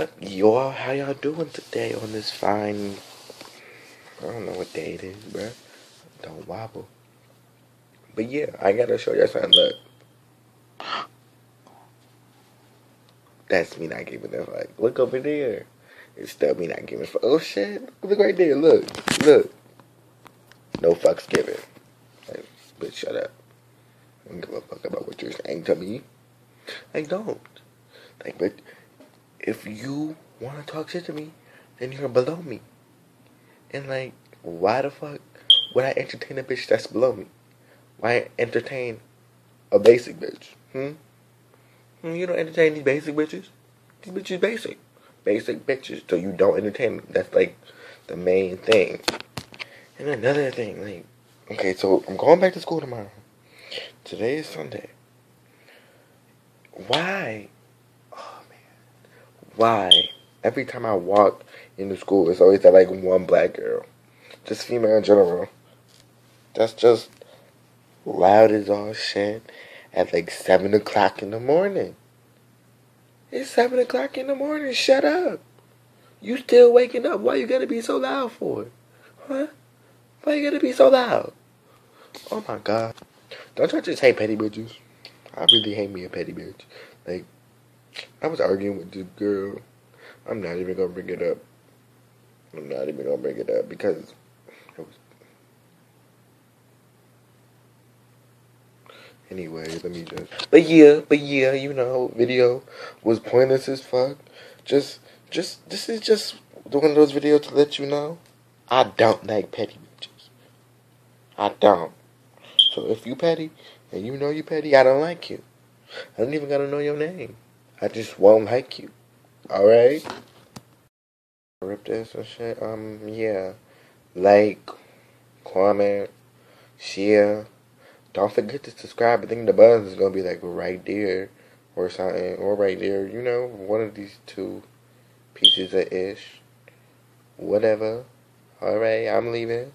up, y'all? How y'all doing today on this fine? I don't know what day it is, bro Don't wobble. But yeah, I gotta show y'all something. Look. That's me not giving a fuck. Look over there. It's still me not giving a fuck. Oh shit. Look right there. Look. Look. No fucks given. Like, bitch, shut up. I don't give a fuck about what you're saying to me. I don't. Like, but if you want to talk shit to me, then you're below me. And like, why the fuck would I entertain a bitch that's below me? Why entertain a basic bitch? Hmm? hmm? You don't entertain these basic bitches? These bitches basic. Basic bitches. So you don't entertain them. That's like the main thing. And another thing, like, okay, so I'm going back to school tomorrow. Today is Sunday. Why? Why? Every time I walk into school, it's always that like one black girl. Just female in general. That's just loud as all shit at like seven o'clock in the morning. It's seven o'clock in the morning. Shut up. You still waking up. Why you gotta be so loud for? Huh? Why you gotta be so loud? Oh my god. Don't y'all just hate petty bitches? I really hate me a petty bitch. Like, I was arguing with this girl. I'm not even gonna bring it up. I'm not even gonna bring it up because it was. Anyway, let me just. But yeah, but yeah, you know, video was pointless as fuck. Just, just, this is just one of those videos to let you know I don't like petty bitches. I don't. So if you petty and you know you petty, I don't like you. I don't even gotta know your name. I just won't like you. Alright? Rip this and shit. Um, yeah. Like, comment, share. Don't forget to subscribe. I think the button is gonna be like right there or something. Or right there. You know, one of these two pieces of ish. Whatever. Alright, I'm leaving.